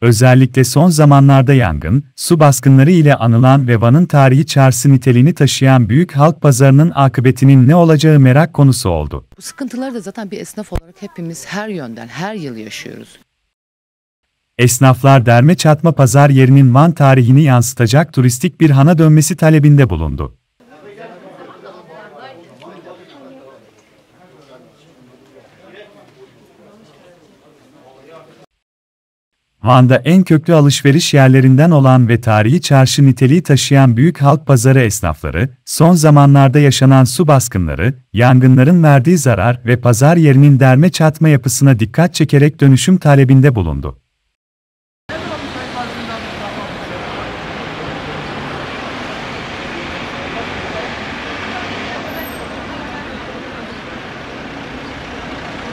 Özellikle son zamanlarda yangın, su baskınları ile anılan ve Van'ın tarihi çarşı niteliğini taşıyan büyük halk pazarının akıbetinin ne olacağı merak konusu oldu. Bu sıkıntıları da zaten bir esnaf olarak hepimiz her yönden, her yıl yaşıyoruz. Esnaflar derme çatma pazar yerinin Van tarihini yansıtacak turistik bir hana dönmesi talebinde bulundu. Van'da en köklü alışveriş yerlerinden olan ve tarihi çarşı niteliği taşıyan büyük halk pazarı esnafları, son zamanlarda yaşanan su baskınları, yangınların verdiği zarar ve pazar yerinin derme çatma yapısına dikkat çekerek dönüşüm talebinde bulundu.